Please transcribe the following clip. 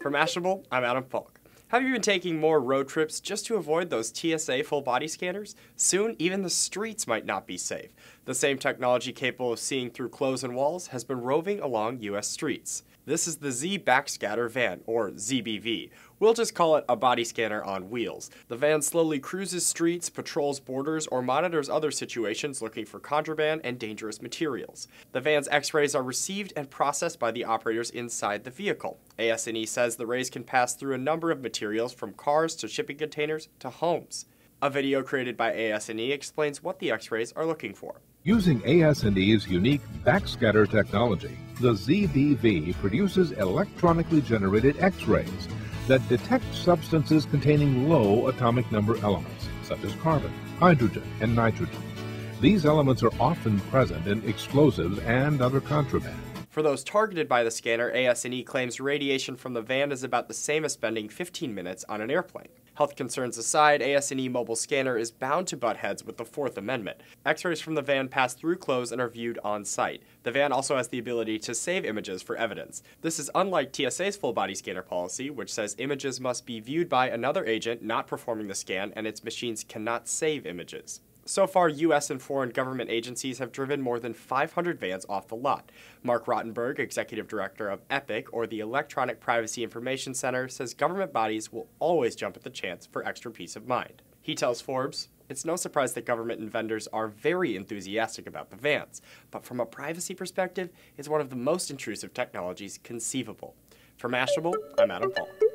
For Mashable, I'm Adam Falk. Have you been taking more road trips just to avoid those TSA full body scanners? Soon, even the streets might not be safe. The same technology capable of seeing through clothes and walls has been roving along U.S. streets. This is the Z Backscatter Van, or ZBV. We'll just call it a body scanner on wheels. The van slowly cruises streets, patrols borders, or monitors other situations looking for contraband and dangerous materials. The van's x-rays are received and processed by the operators inside the vehicle. AS&E says the rays can pass through a number of materials from cars to shipping containers to homes. A video created by AS&E explains what the x-rays are looking for. Using AS&E's unique backscatter technology, the ZBV produces electronically generated X-rays that detect substances containing low atomic number elements, such as carbon, hydrogen, and nitrogen. These elements are often present in explosives and other contraband. For those targeted by the scanner, AS&E claims radiation from the van is about the same as spending 15 minutes on an airplane. Health concerns aside, AS&E mobile scanner is bound to butt heads with the Fourth Amendment. X-rays from the van pass through clothes and are viewed on site. The van also has the ability to save images for evidence. This is unlike TSA's full body scanner policy, which says images must be viewed by another agent not performing the scan and its machines cannot save images. So far, U.S. and foreign government agencies have driven more than 500 vans off the lot. Marc Rotenberg, executive director of EPIC, or the Electronic Privacy Information Center, says government bodies will always jump at the chance for extra peace of mind. He tells Forbes, it's no surprise that government and vendors are very enthusiastic about the vans, but from a privacy perspective, it's one of the most intrusive technologies conceivable. For Mashable, I'm Adam Falk.